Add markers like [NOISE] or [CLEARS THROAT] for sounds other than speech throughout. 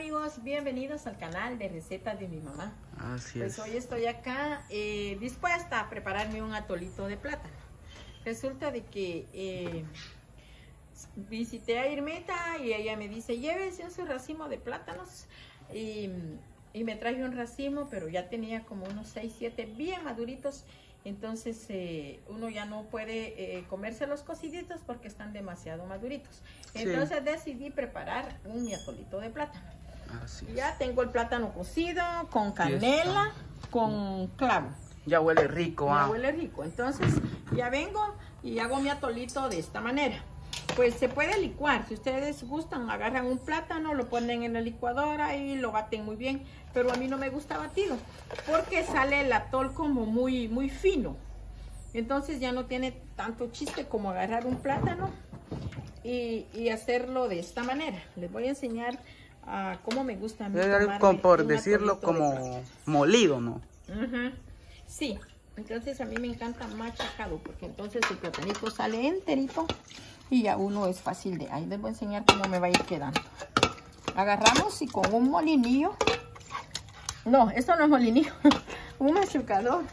amigos, bienvenidos al canal de recetas de mi mamá. Así Pues es. hoy estoy acá eh, dispuesta a prepararme un atolito de plátano. Resulta de que eh, visité a Irmeta y ella me dice, llévese un su racimo de plátanos. Y, y me traje un racimo, pero ya tenía como unos 6, 7 bien maduritos. Entonces eh, uno ya no puede comerse los cociditos porque están demasiado maduritos. Sí. Entonces decidí preparar un mi atolito de plátano. Así es. Ya tengo el plátano cocido con canela, con clavo. Ya huele rico, Ya ah. huele rico. Entonces ya vengo y hago mi atolito de esta manera. Pues se puede licuar. Si ustedes gustan, agarran un plátano, lo ponen en la licuadora y lo baten muy bien. Pero a mí no me gusta batido porque sale el atol como muy, muy fino. Entonces ya no tiene tanto chiste como agarrar un plátano y, y hacerlo de esta manera. Les voy a enseñar a cómo me gusta a mí como por decirlo de como molido, ¿no? Sí, entonces a mí me encanta machacado porque entonces el platanito sale enterito y ya uno es fácil de... Ahí les voy a enseñar cómo me va a ir quedando. Agarramos y con un molinillo... No, esto no es molinillo, [LAUGHS] un machucador.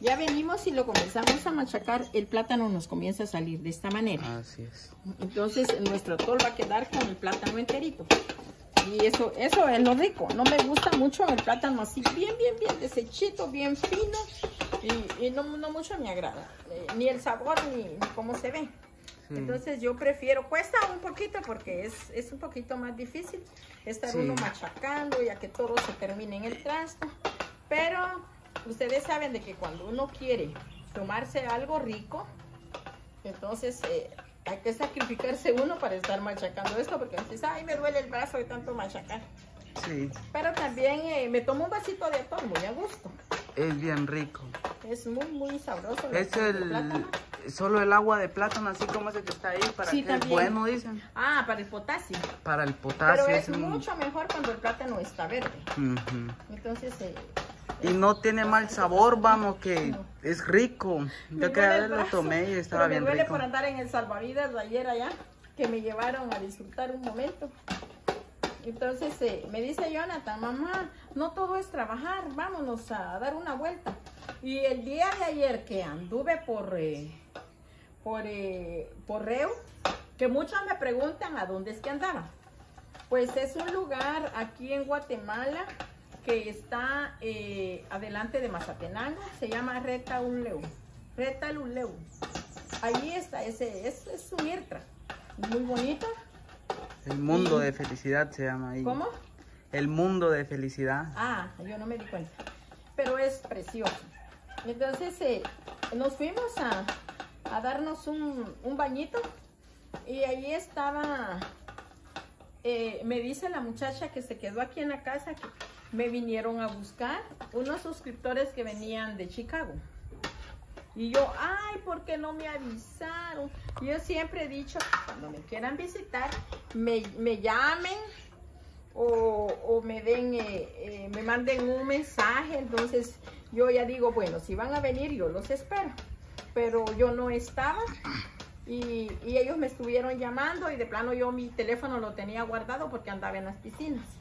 Ya venimos y lo comenzamos a machacar, el plátano nos comienza a salir de esta manera. Así es. Entonces nuestro atol va a quedar con el plátano enterito. Y eso, eso es lo rico. No me gusta mucho el plátano así bien, bien, bien desechito, bien fino. Y, y no, no mucho me agrada. eh, ni el sabor ni, ni cómo se ve. Sí. Entonces yo prefiero, cuesta un poquito porque es, es un poquito más difícil estar Sí. uno machacando ya que todo se termine en el trasto. Pero ustedes saben de que cuando uno quiere tomarse algo rico, entonces eh, hay que sacrificarse uno para estar machacando esto porque dices, ay, me duele el brazo de tanto machacar. Sí, Pero también eh, me tomo un vasito de atol muy a gusto. es bien rico. Es muy, muy sabroso. Es el plátano. solo el agua de plátano, así como ese que está ahí, para Sí, que es bueno, dicen. Ah, para el potasio. Para el potasio Pero es mucho mejor cuando el plátano está verde. Entonces, eh, Y no tiene mal sabor, vamos, que No. es rico. Yo que lo tomé y estaba bien me duele rico. por andar en el salvavidas de ayer allá, que me llevaron a disfrutar un momento. Entonces eh, me dice Jonathan, mamá, no todo es trabajar, vámonos a dar una vuelta. Y el día de ayer que anduve por, eh, por, eh, por Reu, que muchos me preguntan a dónde es que andaba. Pues es un lugar aquí en Guatemala que está eh, adelante de Mazatenango, se llama Reta Uleu. Reta Uleu. Ahí está, ese es, es un IRTRA, muy bonito. El mundo Y- de felicidad se llama ahí. ¿Cómo? El mundo de felicidad. Ah, yo no me di cuenta. Pero es precioso. Entonces eh, nos fuimos a, a darnos un, un bañito y ahí estaba, eh, me dice la muchacha que se quedó aquí en la casa que me vinieron a buscar unos suscriptores que venían de Chicago. Y yo, ay, ¿por qué no me avisaron? Yo siempre he dicho cuando me quieran visitar, me, me llamen o, o me den, eh, eh, me manden un mensaje. Entonces yo ya digo, bueno, si van a venir, yo los espero. Pero yo no estaba y, y ellos me estuvieron llamando y de plano yo mi teléfono lo tenía guardado porque andaba en las piscinas.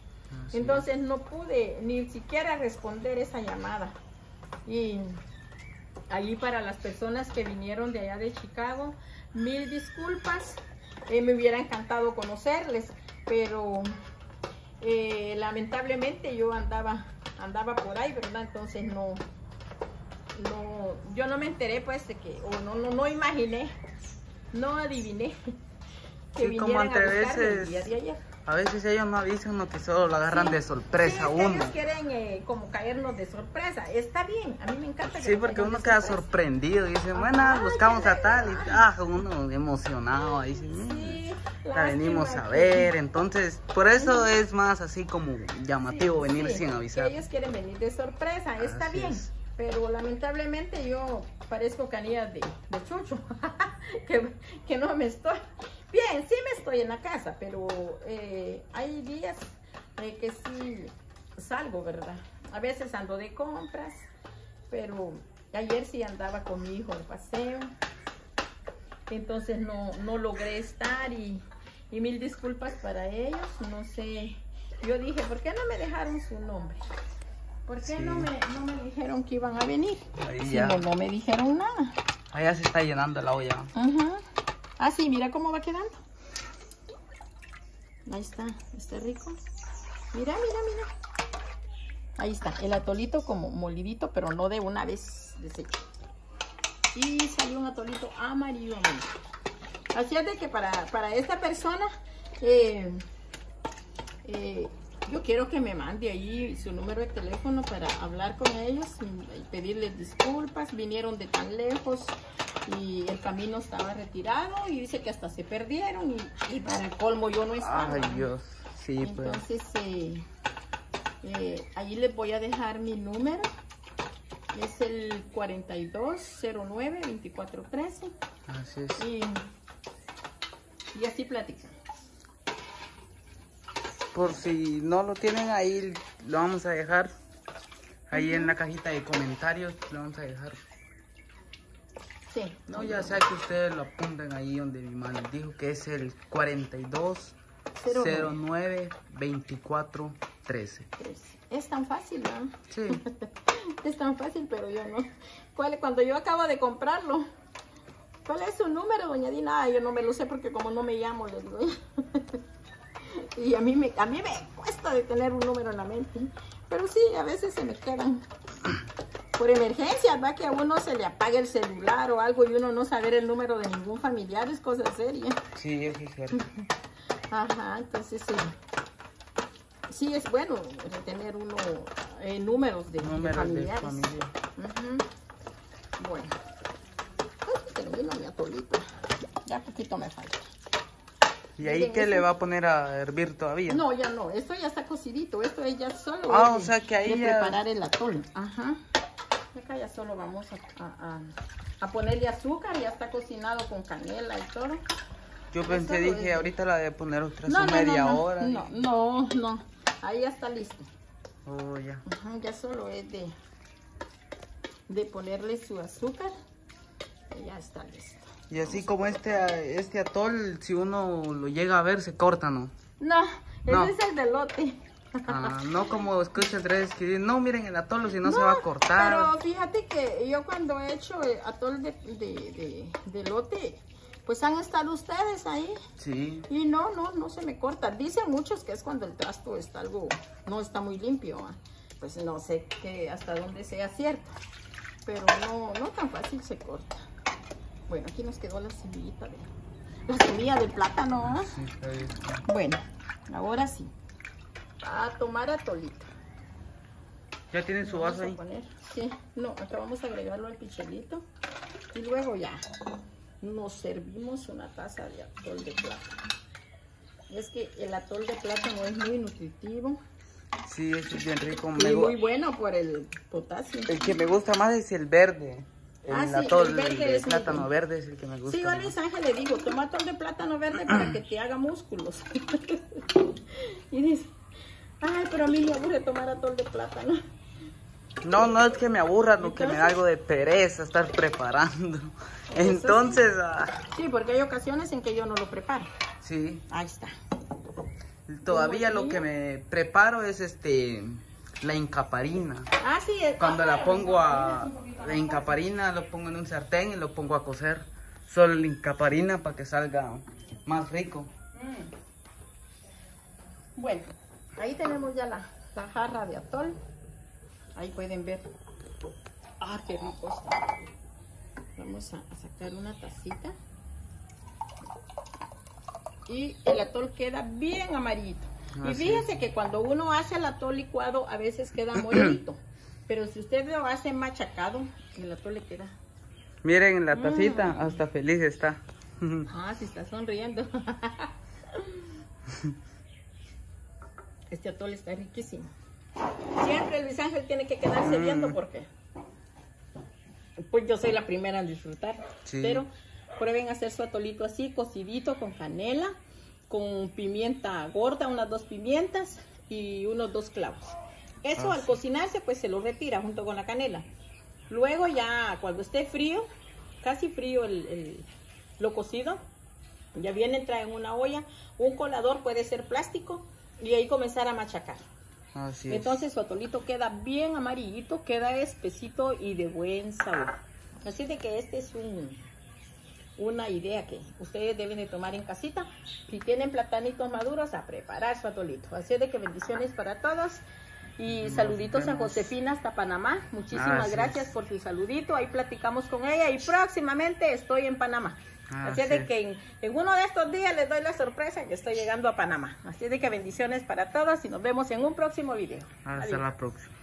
Así Entonces no pude ni siquiera responder esa llamada. Y allí para las personas que vinieron de allá de Chicago, mil disculpas. Eh, me hubiera encantado conocerles, pero eh, lamentablemente yo andaba andaba por ahí, ¿verdad? Entonces no no yo no me enteré pues de que o no no no imaginé, no adiviné [LAUGHS] que Sí, como vinieran a entre buscarme el veces día de ayer. A veces ellos no avisan, no que solo lo agarran Sí, de sorpresa sí, a que uno. Ellos quieren eh, como caernos de sorpresa. Está bien, a mí me encanta. que Sí, porque uno queda sorpresa. sorprendido y dice, bueno, buscamos a tal y ah, uno emocionado ahí dice, "Mm, Sí, la venimos a ver, entonces por eso es más así como llamativo Sí, venir sí, sin avisar. ellos quieren venir de sorpresa, está Así bien. es. Pero lamentablemente yo parezco canilla de, de chucho, [LAUGHS] que, que no me estoy. Bien, sí me estoy en la casa, pero eh, hay días eh, que sí salgo, ¿verdad? A veces ando de compras, pero ayer sí andaba con mi hijo de paseo. Entonces no, no logré estar y, Y mil disculpas para ellos, no sé. Yo dije, ¿por qué no me dejaron su nombre? ¿Por qué Sí. no, me, no me dijeron que iban a venir? Ahí Si ya. no, no me dijeron nada. Allá se está llenando la olla. Ajá. Ah, sí, mira cómo va quedando. Ahí está, está rico. Mira, mira, mira. Ahí está, el atolito como molidito, pero no de una vez deshecho. Y salió un atolito amarillo, amarillo. Así es de que para, para esta persona, eh, eh, yo quiero que me mande ahí su número de teléfono para hablar con ellos y, pedirles disculpas. Vinieron de tan lejos y el camino estaba retirado y dice que hasta se perdieron y, y para el colmo yo no estaba. Ay, Dios. Sí, pues. Entonces, eh, eh, ahí les voy a dejar mi número. Es el 4209-2413. Así es. Y, y así platican. Por si no lo tienen ahí, lo vamos a dejar. Ahí en la cajita de comentarios lo vamos a dejar. Sí. No, ya sea que ustedes lo apunten ahí donde mi mano dijo que es el 42 09 24 13. Es tan fácil, ¿no? Sí, [LAUGHS] Es tan fácil, pero yo no. ¿Cuál, cuando yo acabo de comprarlo, ¿cuál es su número, doña Dina? Ah, yo no me lo sé porque como no me llamo, le digo. [LAUGHS] y a mí, me, a mí me cuesta de tener un número en la mente. Pero sí, a veces se me quedan. Por emergencia, va que a uno se le apague el celular o algo y uno no saber el número de ningún familiar es cosa seria. sí, eso es cierto. [LAUGHS] Ajá, entonces sí. Sí, es bueno tener uno eh, números de, de Números de familiares. familia. Ujú. Bueno, pues termino mi atolito. Ya poquito me falta. ¿Y ahí qué le va a poner a hervir todavía? No, ya no. Esto ya está cocidito. Esto es ya solo. Ah, o sea que ahí de ya- preparar el atol. Ajá. Acá ya solo vamos a, a- a- a ponerle azúcar. Ya está cocinado con canela y todo. Yo pensé, Eso dije, es. ahorita la de poner otra No, su no, media no, no, hora. no, no, no. Ahí ya está listo. Oh, ya. Ajá, ya solo es de, de ponerle su azúcar. Y ya está listo. Y así como este, este atol, si uno lo llega a ver, se corta, ¿no? No, No. ese es el delote. Ah, no como escuchas tres que dicen, no, miren el atol, si no, se va a cortar. Pero fíjate que yo cuando he hecho el atol de, de, de, de elote, pues han estado ustedes ahí. Sí, Y no, no, no se me corta. Dicen muchos que es cuando el trasto está algo, no está muy limpio. Pues no sé que hasta dónde sea cierto. Pero no, no tan fácil se corta. Bueno, aquí nos quedó la semillita de, la semilla del plátano. ¿ah? sí, está bien. Bueno, ahora sí. A tomar atolito. Ya tienen su vaso ahí. poner, sí, no, acá vamos a agregarlo al pichelito. Y luego ya nos servimos una taza de atol de plátano. Es que el atol de plátano es muy nutritivo Sí, es bien rico. y Me muy bueno por el potasio. el que me gusta más es el verde. El Ah, sí, atol el verde de es plátano verde es el que me gusta. Sí, yo a. Luis Ángel le digo, toma atol de plátano verde para que te haga músculos. [LAUGHS] y dice, ay, pero a mí me aburre tomar atol de plátano. No, no es que me aburra, lo que me da algo de pereza estar preparando. Entonces, ah, Sí, porque hay ocasiones en que yo no lo preparo. sí, Ahí está. todavía lo molillo. que me preparo es este la incaparina. Ah, sí. es- Cuando la pongo a la incaparina, lo pongo en un sartén y lo pongo a cocer. Solo la incaparina para que salga más rico. Mm. Bueno, ahí tenemos ya la, la jarra de atol. Ahí pueden ver. Ah, qué rico está. Vamos a, a sacar una tacita. Y el atol queda bien amarillito. Y Así fíjense que cuando uno hace el atol licuado, a veces queda [CLEARS THROAT] morenito. Pero si usted lo hace machacado, el atol le queda. Miren la tacita, Mm. hasta feliz está. [LAUGHS] Ah, sí está sonriendo. [LAUGHS] Este atole está riquísimo. Siempre Luis Ángel tiene que quedarse Mm. viendo porque pues yo soy la primera en disfrutar. Sí. Pero prueben hacer su atolito así, cocidito con canela, con pimienta gorda, unas dos pimientas y unos dos clavos. Eso Ah, al sí. cocinarse pues se lo retira junto con la canela. Luego ya cuando esté frío, casi frío el, el- lo cocido, Ya viene, traen una olla, un colador puede ser plástico y ahí comenzar a machacar. Así. Entonces su atolito queda bien amarillito, queda espesito y de buen sabor. Así de que este es un, una idea que ustedes deben de tomar en casita. Si tienen platanitos maduros, a preparar su atolito. Así de que bendiciones para todos. Y Nos saluditos a. Josefina hasta Panamá. Muchísimas gracias es. por su saludito. Ahí platicamos con ella y próximamente estoy en Panamá. Así Así de es. que en, en uno de estos días les doy la sorpresa que estoy llegando a Panamá. Así de que bendiciones para todos y nos vemos en un próximo video. Hasta Adiós. la próxima.